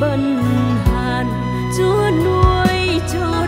bần hàn chúa nuôi cho